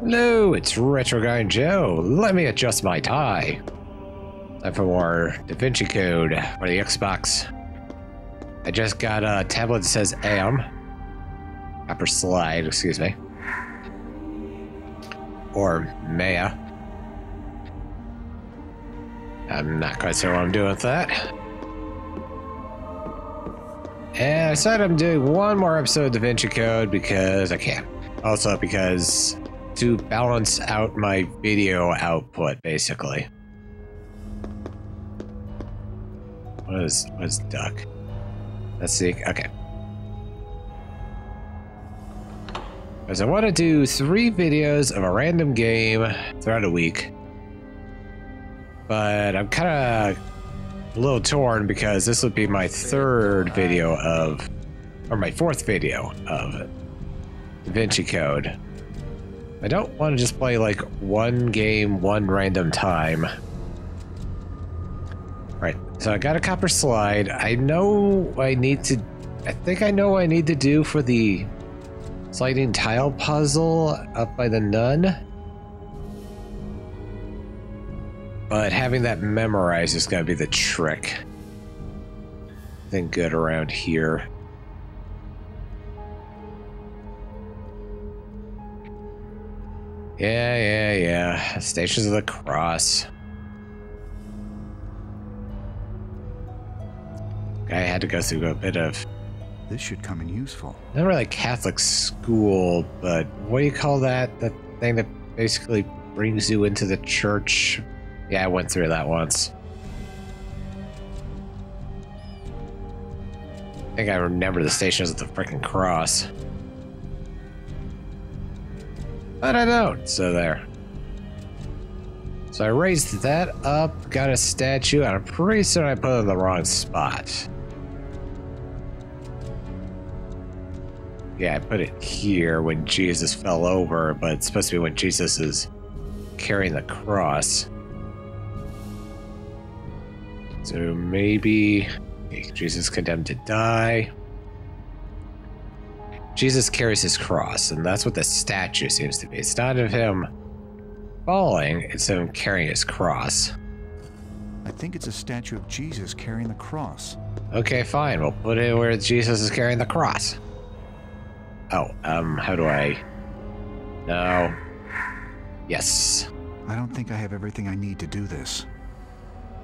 Hello, it's Retro Guardian Joe. Let me adjust my tie. Time for more Da Vinci Code for the Xbox. I just got a tablet that says AM. Upper slide, excuse me. Or Maya. I'm not quite sure what I'm doing with that. And I decided I'm doing one more episode of Da Vinci Code because I can. Also because to balance out my video output, basically. What is what is duck? Let's see. Okay. Because I want to do three videos of a random game throughout a week. But I'm kind of a little torn because this would be my third video of, or my fourth video of Da Vinci Code. I don't want to just play like one game, one random time. Right, so I got a copper slide. I know I need to, I think I know what I need to do for the sliding tile puzzle up by the nun. But having that memorized is going to be the trick. Think good around here. Yeah, yeah, yeah. Stations of the Cross. I had to go through a bit of This should come in useful. not really Catholic school, but what do you call that? That thing that basically brings you into the church. Yeah, I went through that once. I think I remember the stations of the freaking cross. But I don't, so there. So I raised that up, got a statue, and I'm pretty certain I put it in the wrong spot. Yeah, I put it here when Jesus fell over, but it's supposed to be when Jesus is carrying the cross. So maybe Jesus condemned to die. Jesus carries his cross, and that's what the statue seems to be. It's not of him falling, it's him carrying his cross. I think it's a statue of Jesus carrying the cross. Okay, fine. We'll put it where Jesus is carrying the cross. Oh, um, how do I? No. Yes. I don't think I have everything I need to do this.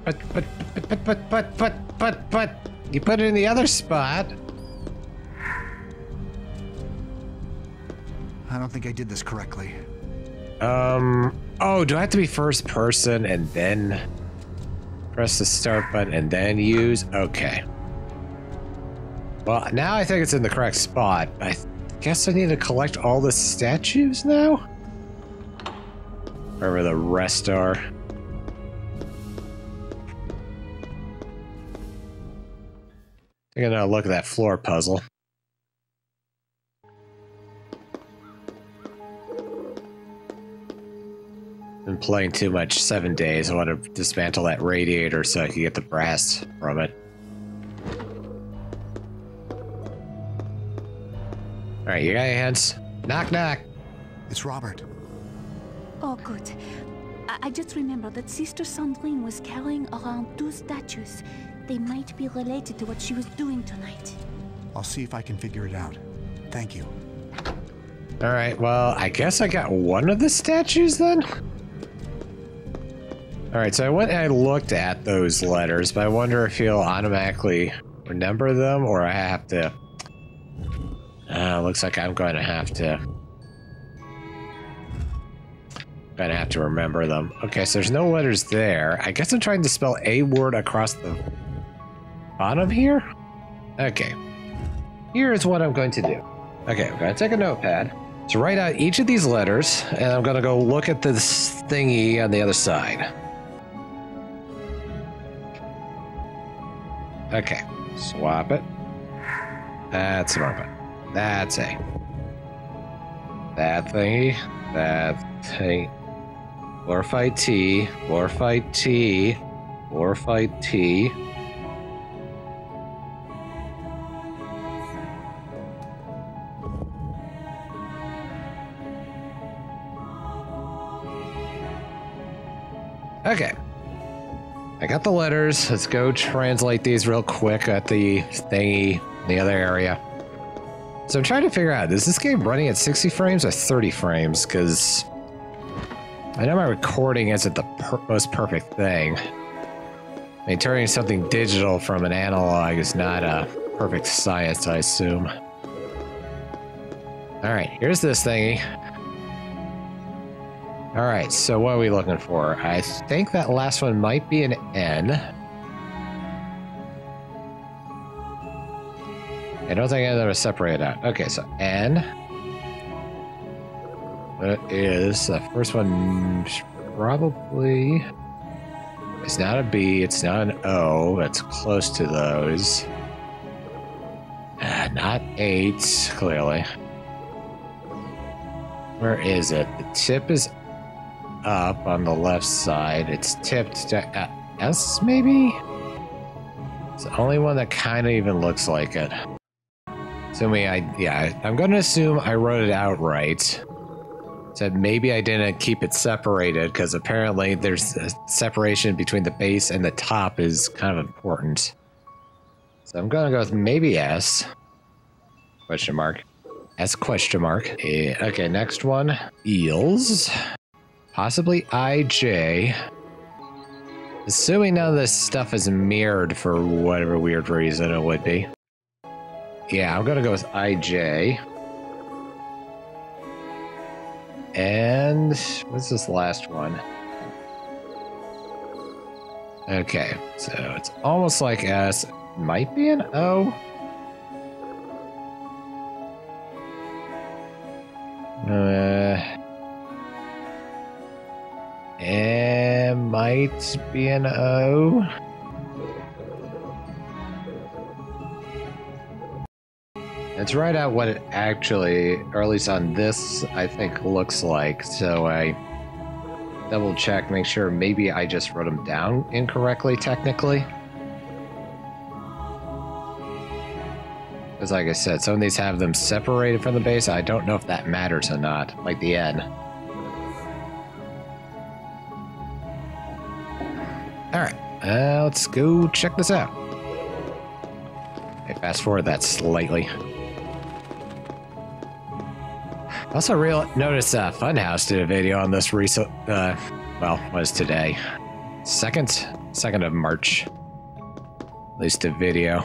But, but, but, but, but, but, but, but, but, you put it in the other spot. I don't think I did this correctly. Um, oh, do I have to be first person and then press the start button and then use? Okay. Well, now I think it's in the correct spot. I guess I need to collect all the statues now? Wherever the rest are. I'm gonna look at that floor puzzle. Been playing too much seven days. I want to dismantle that radiator so I can get the brass from it. Alright, you got your hands? Knock knock. It's Robert. Oh, good. I, I just remember that Sister Sandrine was carrying around two statues. They might be related to what she was doing tonight. I'll see if I can figure it out. Thank you. Alright, well, I guess I got one of the statues then? Alright, so I went and I looked at those letters, but I wonder if he'll automatically remember them or I have to. Uh, looks like I'm going to have to. Gonna have to remember them. Okay, so there's no letters there. I guess I'm trying to spell a word across the bottom here? Okay. Here's what I'm going to do. Okay, I'm gonna take a notepad to write out each of these letters, and I'm gonna go look at this thingy on the other side. Okay, swap it. That's swap it. That's A. That thingy. That thing. Warfight T. Warfight T. Warfight T. got the letters. Let's go translate these real quick at the thingy, the other area. So I'm trying to figure out, is this game running at 60 frames or 30 frames? Because I know my recording isn't the per most perfect thing. I mean, turning something digital from an analog is not a perfect science, I assume. Alright, here's this thingy. Alright, so what are we looking for? I think that last one might be an N. I don't think I ever separated out. Okay, so N. What is the first one? Probably. It's not a B, it's not an O, it's close to those. Uh, not eight, clearly. Where is it? The tip is up on the left side. It's tipped to S, maybe? It's the only one that kind of even looks like it. Assuming I, yeah, I'm going to assume I wrote it out right. Said maybe I didn't keep it separated because apparently there's a separation between the base and the top is kind of important. So I'm going to go with maybe S. Question mark. S question mark. Eh, okay, next one. Eels. Possibly IJ. Assuming none of this stuff is mirrored for whatever weird reason it would be. Yeah, I'm gonna go with IJ. And what's this last one? Okay, so it's almost like S. Might be an O. Uh, it might be an O. It's right out what it actually, or at least on this, I think looks like. So I double check, make sure maybe I just wrote them down incorrectly, technically. Because, like I said, some of these have them separated from the base. I don't know if that matters or not, like the N. uh, let's go check this out. I fast forward that slightly. Also, real notice uh, Funhouse did a video on this recent. Uh, well, was today, second second of March. At least a video,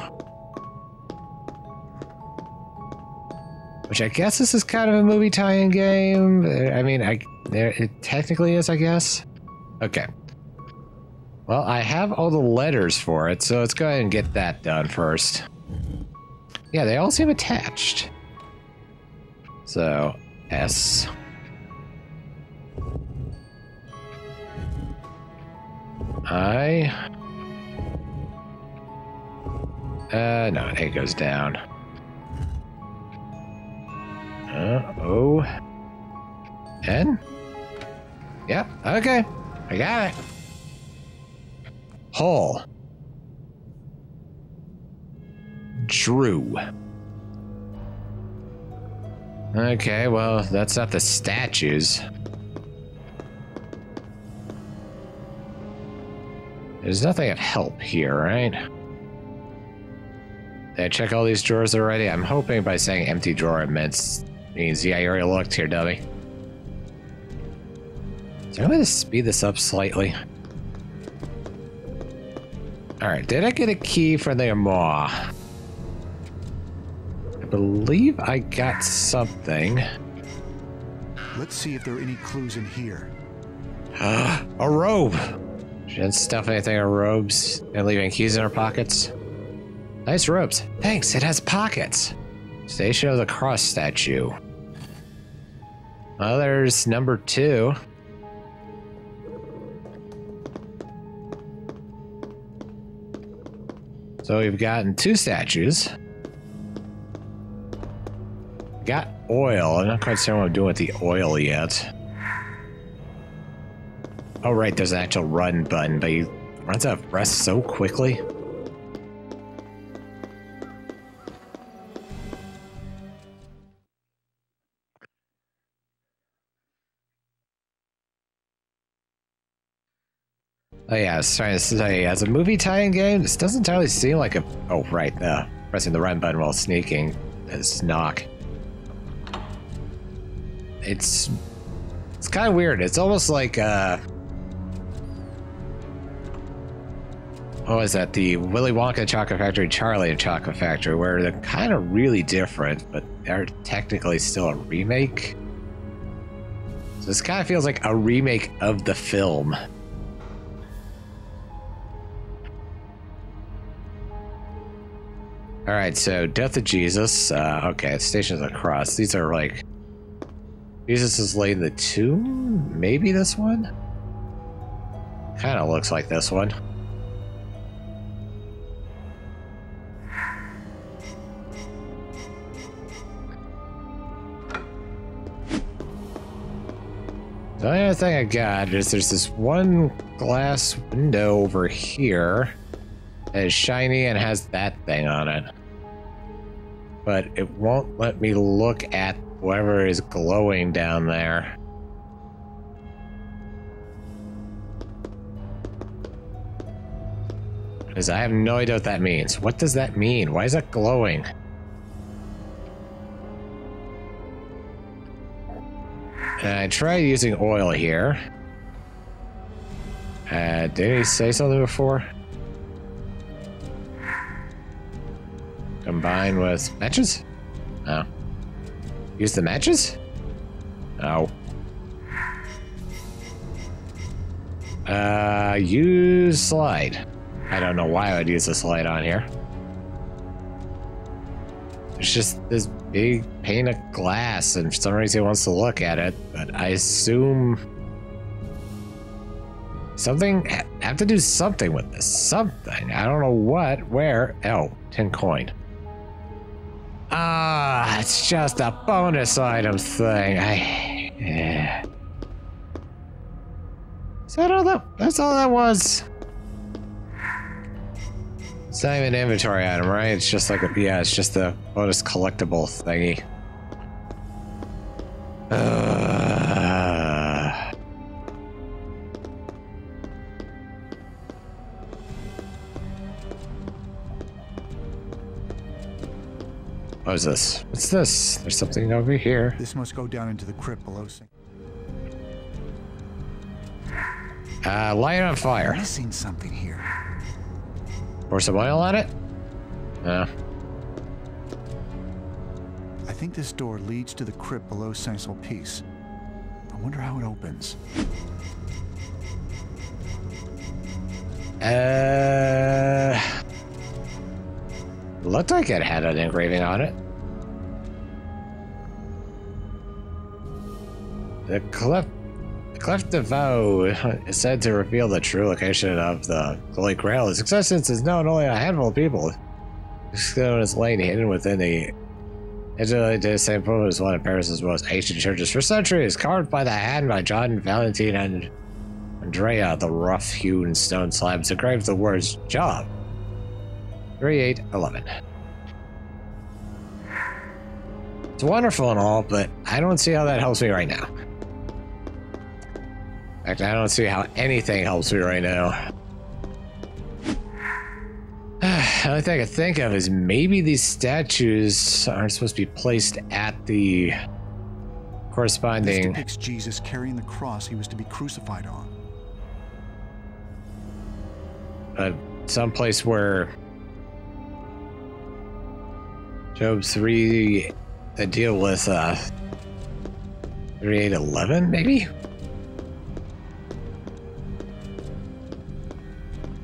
which I guess this is kind of a movie tie-in game. I mean, I there it technically is, I guess. Okay. Well, I have all the letters for it, so let's go ahead and get that done first. Yeah, they all seem attached. So S. I. Uh, no, A goes down. Uh, O. N? Yep, okay. I got it. Hall. Drew. Okay, well, that's not the statues. There's nothing of help here, right? Did I check all these drawers already? I'm hoping by saying empty drawer it means, means yeah, you already looked here, dummy. Is there a way to speed this up slightly? Alright, did I get a key for the Maw? I believe I got something. Let's see if there are any clues in here. Uh, a robe. She didn't stuff anything in her robes and leave any keys in her pockets. Nice robes. Thanks, it has pockets. Station of the Cross statue. Well, there's number two. So we've gotten two statues. Got oil. I'm not quite sure what I'm doing with the oil yet. Oh, right, there's an actual run button, but he runs out of breath so quickly. Was trying to say, as a movie tie-in game, this doesn't entirely seem like a... Oh, right, uh, pressing the run button while sneaking is knock. It's... It's kind of weird. It's almost like, uh... What was that? The Willy Wonka Chocolate Factory, Charlie and Chocolate Factory, where they're kind of really different, but they're technically still a remake. So this kind of feels like a remake of the film. All right, so Death of Jesus. Uh, okay, stations across. These are like Jesus is laid in the tomb. Maybe this one. Kind of looks like this one. The only other thing I got is there's this one glass window over here that is shiny and has that thing on it. But it won't let me look at whatever is glowing down there. Because I have no idea what that means. What does that mean? Why is that glowing? And I tried using oil here. Uh, did he say something before? Combine with matches? No. Use the matches? No. Uh, use slide. I don't know why I would use a slide on here. It's just this big pane of glass, and for some reason he wants to look at it, but I assume something I have to do something with this. Something. I don't know what, where. Oh, 10 coin. Ah, it's just a bonus item thing. I. Yeah. Is that all that? That's all that was. It's not even an inventory item, right? It's just like a yeah, it's just a bonus collectible thingy. Uh, what is this? What's this? There's something over here. This must go down into the crypt below. St. Uh, light on fire. I'm Missing something here. Pour some oil on it? No. I think this door leads to the crypt below Saint Sulpice. I wonder how it opens. Uh, looked like it had an engraving on it. The cleft, cleft de Vow is said to reveal the true location of the Holy Grail. Its existence is known only to a handful of people. It's known as laying hidden within the Italy de St. Paul is one of Paris's most ancient churches for centuries, carved by the hand by John Valentine and Andrea. The rough-hewn stone slabs engrave the words "job." 3811. It's wonderful and all, but I don't see how that helps me right now. In fact, I don't see how anything helps me right now. The only thing I can think of is maybe these statues aren't supposed to be placed at the corresponding. This depicts Jesus carrying the cross he was to be crucified on. uh, someplace where Job 3 they deal with uh 3811 maybe?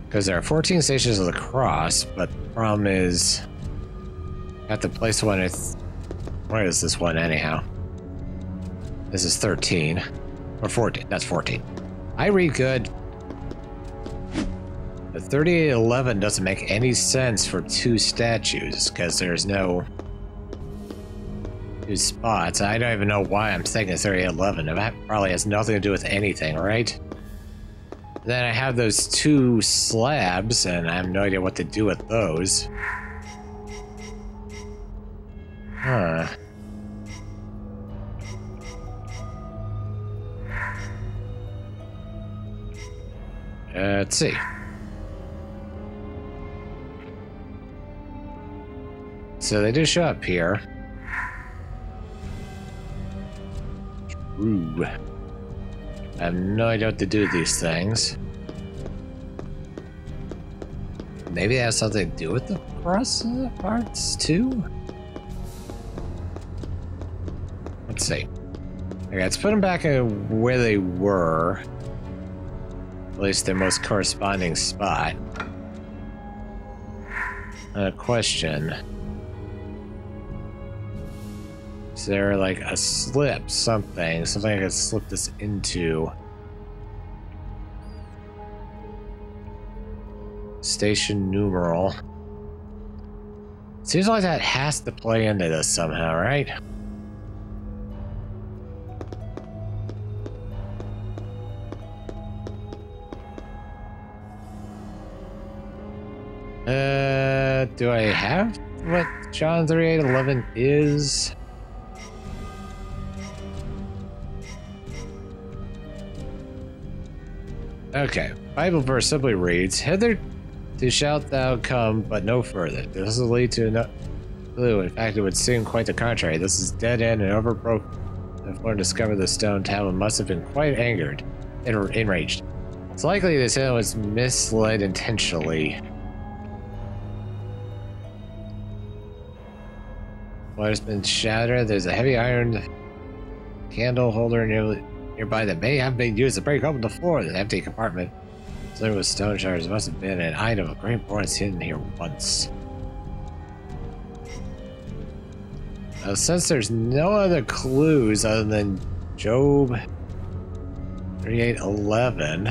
Because there are 14 stations of the cross but the problem is I have to place one it's where is this one anyhow? This is 13 or 14 that's 14 I read good. the 3811 doesn't make any sense for two statues because there's no two spots. I don't even know why I'm thinking 3811. That probably has nothing to do with anything, right? Then I have those two slabs, and I have no idea what to do with those. Huh. Uh, let's see. So they do show up here. I have no idea what to do with these things. Maybe it has something to do with the cross parts too? Let's see. Okay, let's put them back where they were. At least their most corresponding spot. A question. There like a slip, something, something I could slip this into? Station numeral. Seems like that has to play into this somehow, right? Uh, do I have what Job 3811 is? Okay, Bible verse simply reads, Hither to shalt thou come, but no further. This will lead to no clue. In fact, it would seem quite the contrary. This is dead end and overbroke. If one discovered the stone tablet must have been quite angered and enraged. It's likely this hill was misled intentionally. What has been shattered? There's a heavy iron candle holder nearly nearby that may have been used to break open the floor of the empty compartment. There was stone shards. must have been an item of great importance hidden here once. Now, since there's no other clues other than Job 3811,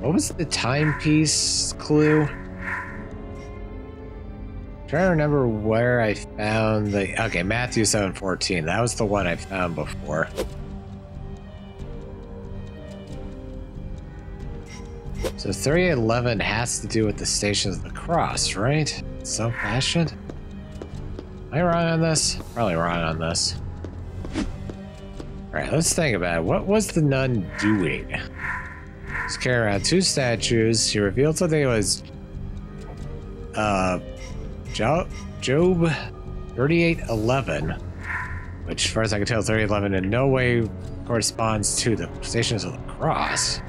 what was the timepiece clue? trying to remember where I found the okay Matthew 7:14. That was the one I found before. So 3811 has to do with the Stations of the Cross, right? Some fashion? Am I wrong on this? Probably wrong on this. Alright, let's think about it. What was the nun doing? He's carrying around two statues. He revealed something that was uh Job, Job 3811, which, as far as I can tell, 3811 in no way corresponds to the Stations of the Cross.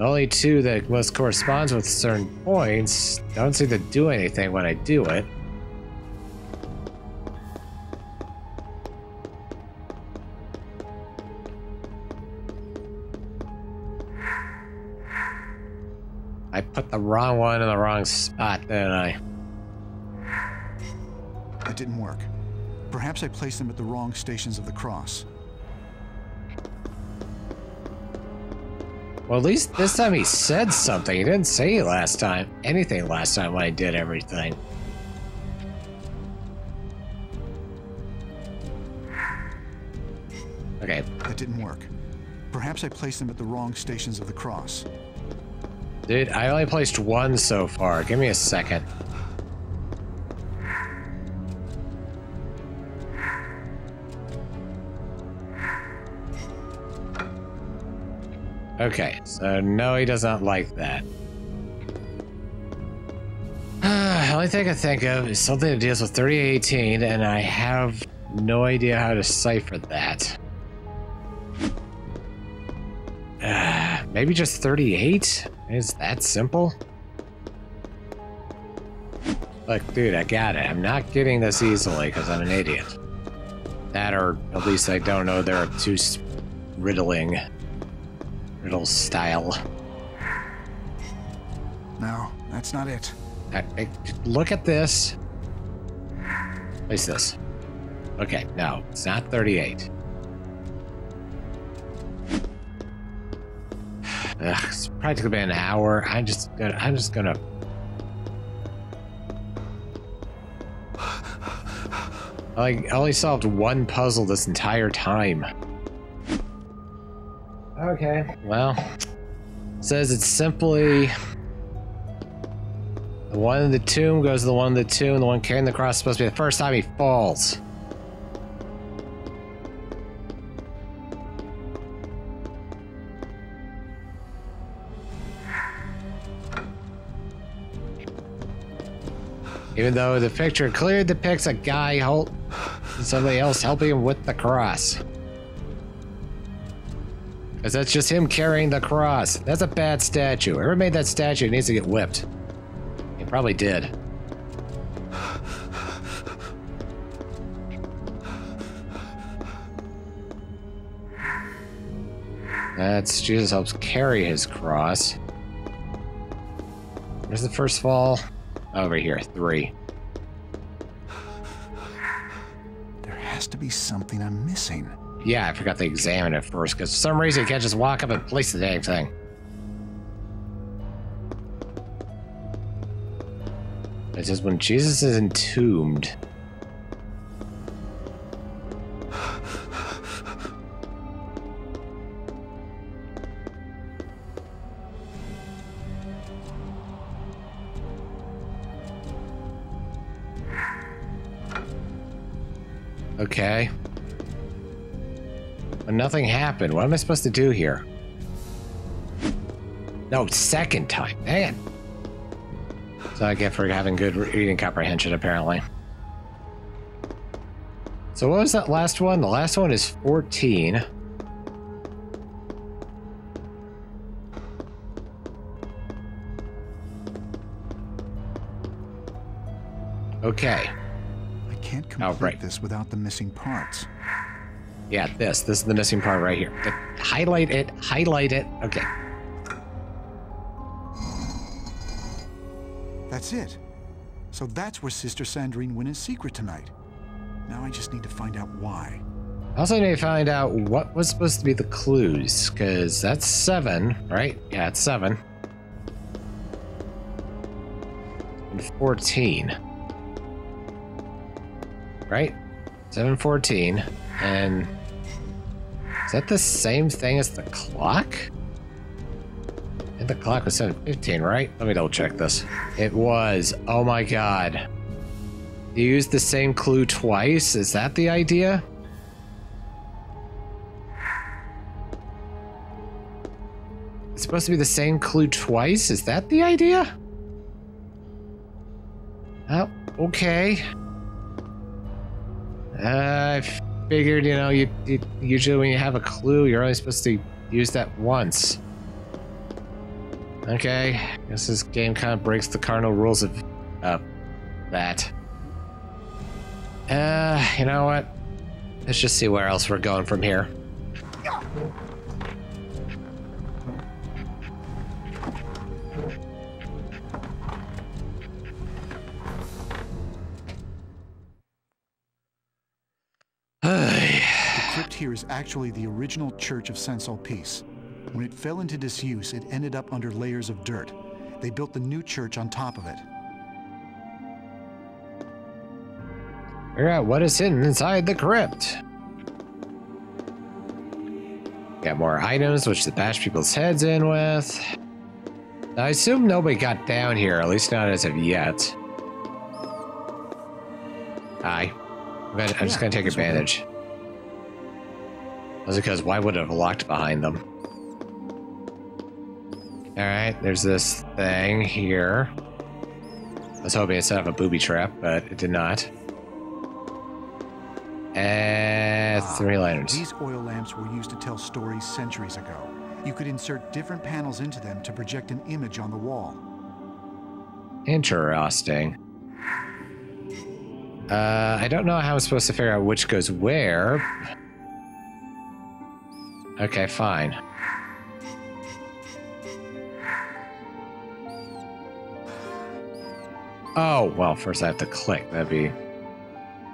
The only two that most corresponds with certain points don't seem to do anything when I do it. I put the wrong one in the wrong spot, didn't I? That didn't work. Perhaps I placed them at the wrong stations of the cross. Well, at least this time he said something. He didn't say last time anything last time when I did everything. Okay. That didn't work. Perhaps I placed them at the wrong stations of the cross. Dude, I only placed one so far. Give me a second. Okay, so no, he does not like that. the only thing I think of is something that deals with 3018, and I have no idea how to cipher that. Uh, maybe just 38? Is that simple? Look, dude, I got it. I'm not getting this easily because I'm an idiot. That, or at least I don't know they're too riddling riddle style. No, that's not it. I, I, look at this. Place this. Okay, no, it's not 38. Ugh, it's practically been an hour. I'm just gonna. I'm just gonna. I only solved one puzzle this entire time. Okay. Well, it says it's simply the one in the tomb goes to the one in the tomb. The one carrying the cross is supposed to be the first time he falls. Even though the picture clearly depicts a guy hold somebody else helping him with the cross. Because that's just him carrying the cross. That's a bad statue. Whoever made that statue needs to get whipped. He probably did. That's Jesus helps carry his cross. Where's the first fall? Over here, three. There has to be something I'm missing. Yeah, I forgot to examine it first, because for some reason you can't just walk up and place the dang thing. It says when Jesus is entombed. Nothing happened. What am I supposed to do here? No, second time. Man. So I get for having good reading comprehension, apparently. So what was that last one? The last one is 14. Okay. I can't oh, complete Oh, right. this without the missing parts. Yeah, this. This is the missing part right here. Highlight it. Highlight it. Okay. That's it. So that's where Sister Sandrine went in secret tonight. Now I just need to find out why. I also need to find out what was supposed to be the clues, because that's seven, right? Yeah, it's seven. And 14. Right? 714. And is that the same thing as the clock? And the clock was 715, right? Let me double check this. It was. Oh my god. You used the same clue twice? Is that the idea? It's supposed to be the same clue twice? Is that the idea? Oh, okay. Uh, I figured, you know, you, usually when you have a clue, you're only supposed to use that once. Okay, guess this game kind of breaks the cardinal rules of uh, that. Uh, you know what? Let's just see where else we're going from here. Actually the original Church of Saint Sulpice. When it fell into disuse, it ended up under layers of dirt. They built the new church on top of it. Figure out what is hidden inside the crypt. Got more items which to bash people's heads in with. I assume nobody got down here, at least not as of yet. Hi. I'm, I'm just Yeah, gonna take advantage. That's because why would it have locked behind them? Alright, there's this thing here. I was hoping it set up a booby trap, but it did not. And Ah, three lanterns. These oil lamps were used to tell stories centuries ago. You could insert different panels into them to project an image on the wall. Interesting. Uh, I don't know how I'm supposed to figure out which goes where. Okay, fine. Oh, well, first I have to click. That'd be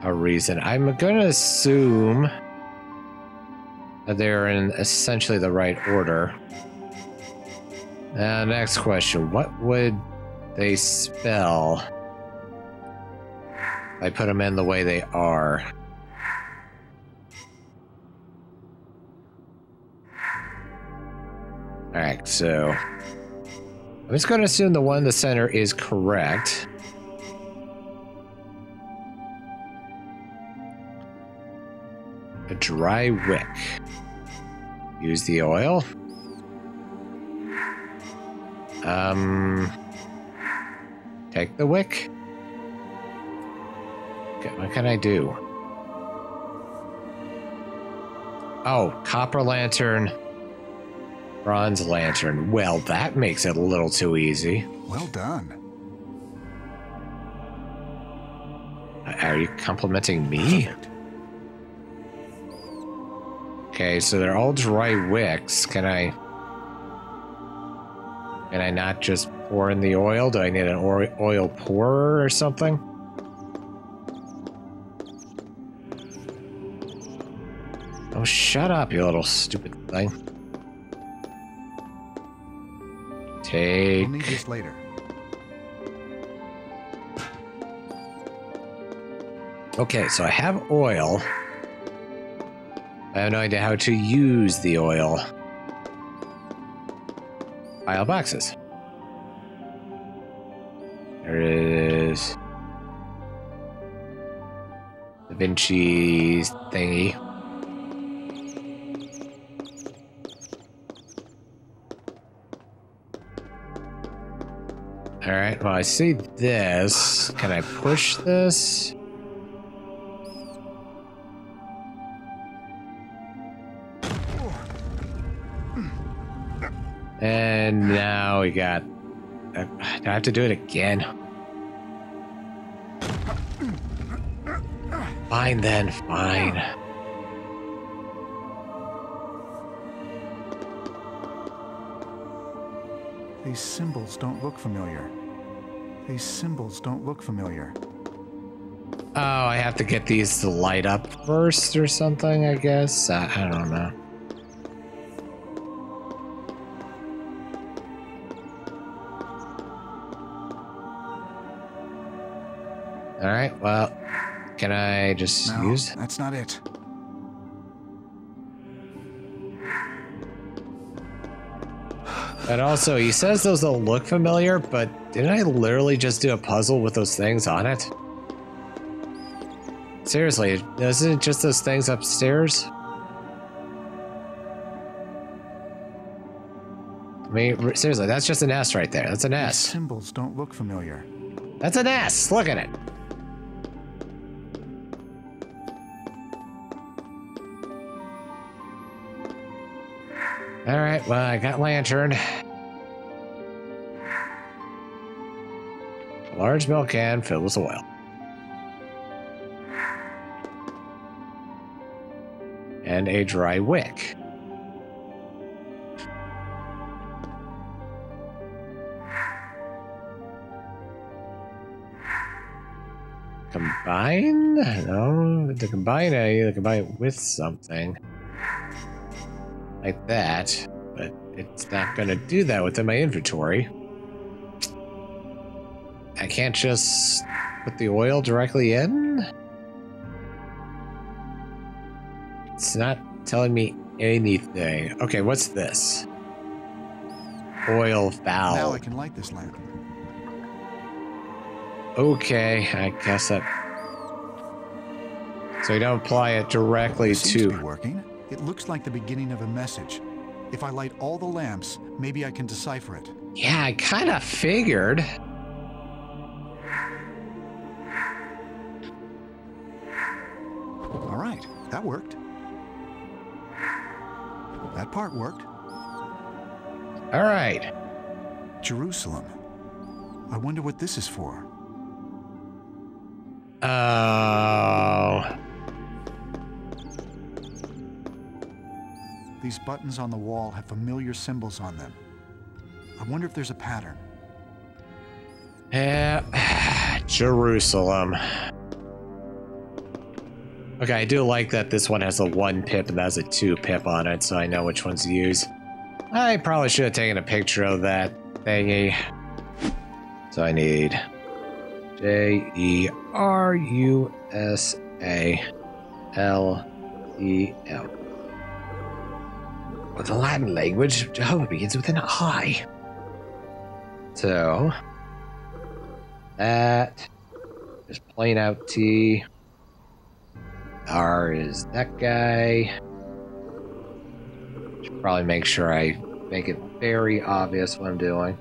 a reason. I'm going to assume that they're in essentially the right order. Now, next question. What would they spell? I put them in the way they are. Alright, so I'm just going to assume the one in the center is correct. A dry wick. Use the oil. Um, take the wick. can, what can I do? Oh, copper lantern, bronze lantern. Well, that makes it a little too easy. Well done. Are you complimenting me? Perfect. Okay, so they're all dry wicks. Can I... Can I not just pour in the oil? Do I need an oil oil pourer or something? Oh, shut up, you little stupid thing. We'll need this later. Okay, so I have oil. I have no idea how to use the oil. File boxes. There is. Da Vinci's thingy. Alright, well, I see this. Can I push this? And now we got. uh, I have to do it again? Fine then, fine. These symbols don't look familiar. These symbols don't look familiar. Oh, I have to get these to light up first or something, I guess. I, I don't know. Alright, well, can I just No, use that's not it. And also, he says those don't look familiar, but didn't I literally just do a puzzle with those things on it? Seriously, isn't it just those things upstairs? I mean, seriously, that's just an S right there. That's an These S. symbols don't look familiar. That's an S. Look at it. All right, well, I got lantern. A large milk can filled with oil. And a dry wick. Combine? No, to combine, uh, I either combine it with something like that, but it's not going to do that within my inventory. I can't just put the oil directly in. It's not telling me anything. Okay, what's this? Oil valve. Now I can light this lamp. Okay, I guess that. So you don't apply it directly It to to. working. It looks like the beginning of a message. If I light all the lamps, maybe I can decipher it. Yeah, I kind of figured. All right, that worked. That part worked. All right. Jerusalem. I wonder what this is for. Oh. These buttons on the wall have familiar symbols on them. I wonder if there's a pattern. Yeah. Jerusalem. Okay, I do like that this one has a one pip and that has a two pip on it, so I know which ones to use. I probably should have taken a picture of that thingy. So I need J E R U S A L E L. With the Latin language, Jehovah begins with an I. So that is plain out T. R is that guy. Should probably make sure I make it very obvious what I'm doing.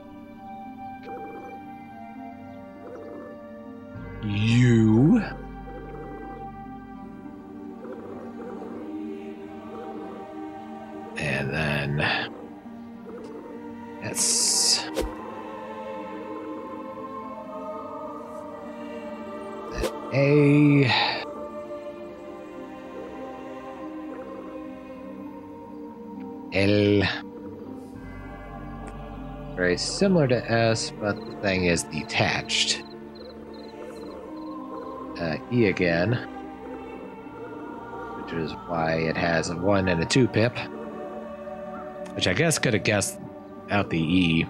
U similar to S, but the thing is detached. Uh, e again, which is why it has a 1 and a 2 pip. Which I guess could have guessed out the E.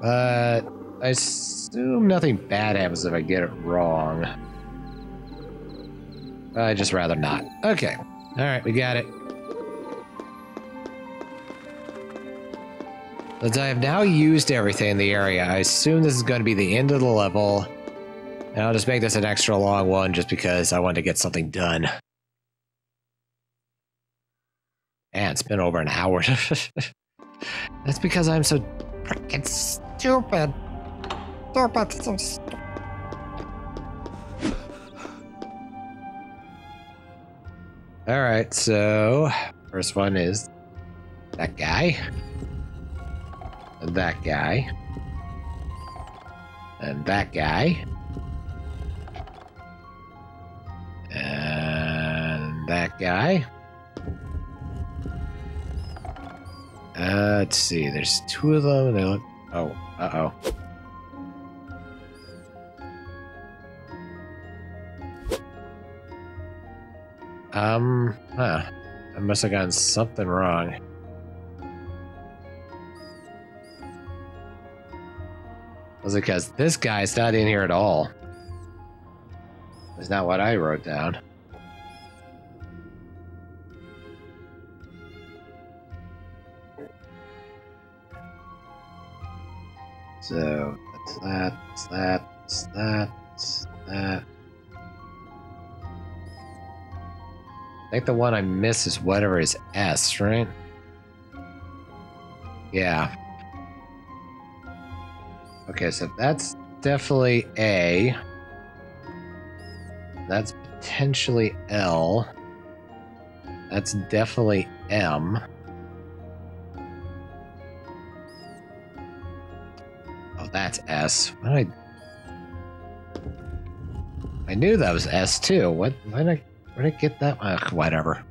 But I assume nothing bad happens if I get it wrong. I'd just rather not. Okay. Alright, we got it. Since I have now used everything in the area, I assume this is going to be the end of the level. And I'll just make this an extra long one just because I want to get something done. And it's been over an hour. That's because I'm so freaking stupid. Stupid, so stupid. Alright, so first one is that guy that guy. And that guy. And that guy. Uh, let's see. There's two of them. They look. Oh, uh oh. Um, huh. I must have gotten something wrong. Was because this guy's not in here at all. It's not what I wrote down. So that's that, that's that, that, that. I think the one I miss is whatever is S, right? Yeah. Okay, so that's definitely A. That's potentially L. That's definitely M. Oh, that's S. I... I knew that was S too. What? Why did I, where did I get that? Ugh, whatever.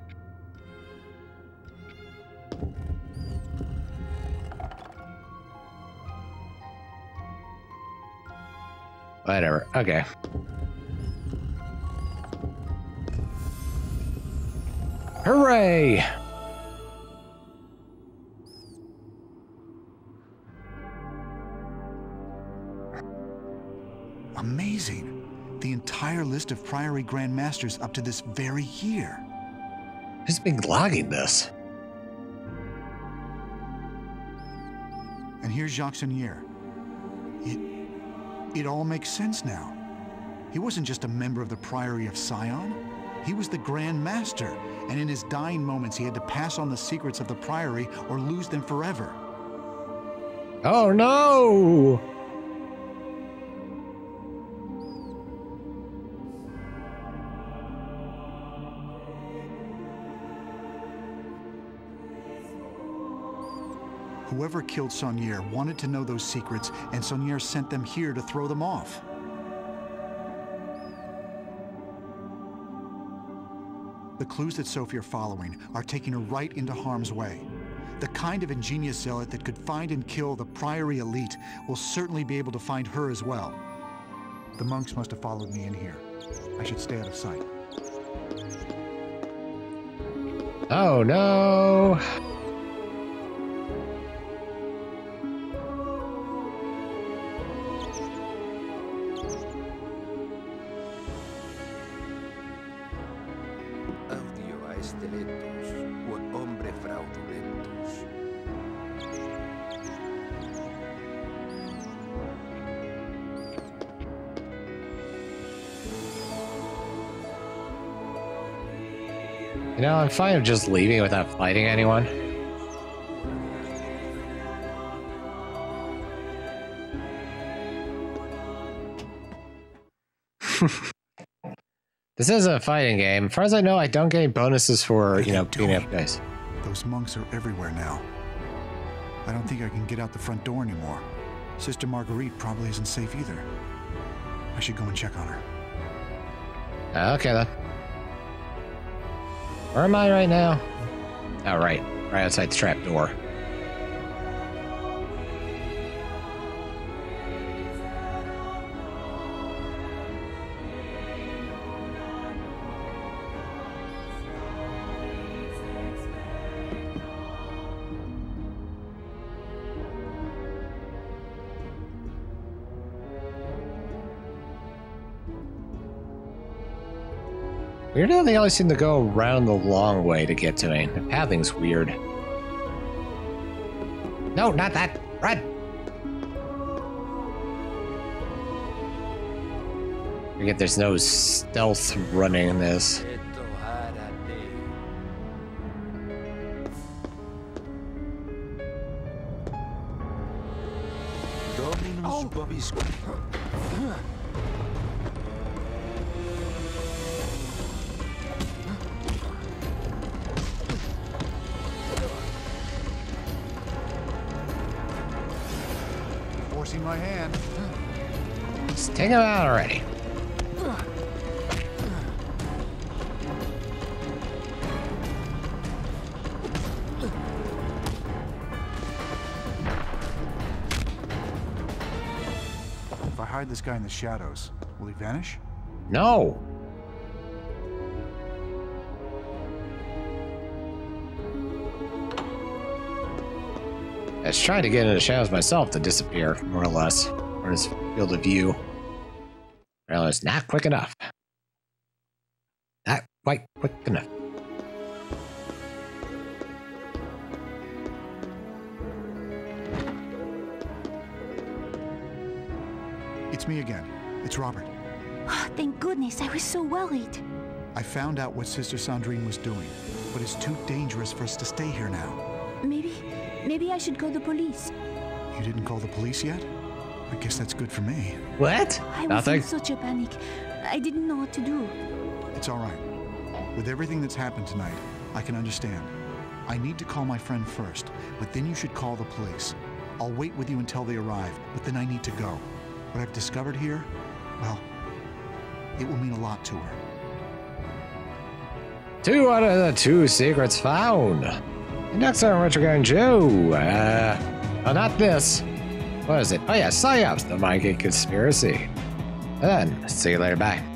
Whatever. Okay. Hooray! Amazing. The entire list of Priory Grand Masters up to this very year. Who's been logging this? And here's Jacques Saunière. It it all makes sense now. He wasn't just a member of the Priory of Sion. He was the Grand Master, and in his dying moments he had to pass on the secrets of the Priory or lose them forever. Oh no! Whoever killed Saunier wanted to know those secrets, and Saunier sent them here to throw them off. The clues that Sophie are following are taking her right into harm's way. The kind of ingenious zealot that could find and kill the Priory elite will certainly be able to find her as well. The monks must have followed me in here. I should stay out of sight. Oh no! You know, I'm fine with just leaving without fighting anyone. this is a fighting game. As far as I know, I don't get any bonuses for, you know, being up guys. Those monks are everywhere now. I don't think I can get out the front door anymore. Sister Marguerite probably isn't safe either. I should go and check on her. Okay then. Where am I right now? Oh, right. Right outside the trap door. Weird how they always seem to go around the long way to get to me. The pathing's weird. No, not that. Run! Forget there's no stealth running in this. Dominus oh. Take him out already. If I hide this guy in the shadows, will he vanish? No. I was trying to get into the shadows myself to disappear, more or less, or his field of view. Well, it's not quick enough. Not quite quick enough. It's me again. It's Robert. Ah, Thank goodness, I was so worried. I found out what Sister Sandrine was doing, but it's too dangerous for us to stay here now. Maybe, maybe I should call the police. You didn't call the police yet? I guess that's good for me. What? I was Nothing? in such a panic. I didn't know what to do. It's all right. With everything that's happened tonight, I can understand. I need to call my friend first, but then you should call the police. I'll wait with you until they arrive, but then I need to go. What I've discovered here, well, it will mean a lot to her. Two out of the two secrets found. Next on Retro Guardian Joe. Uh, oh, not this. What is it? Oh, yeah, Psi-Ops, the Mind Conspiracy. And then, see you later. Bye.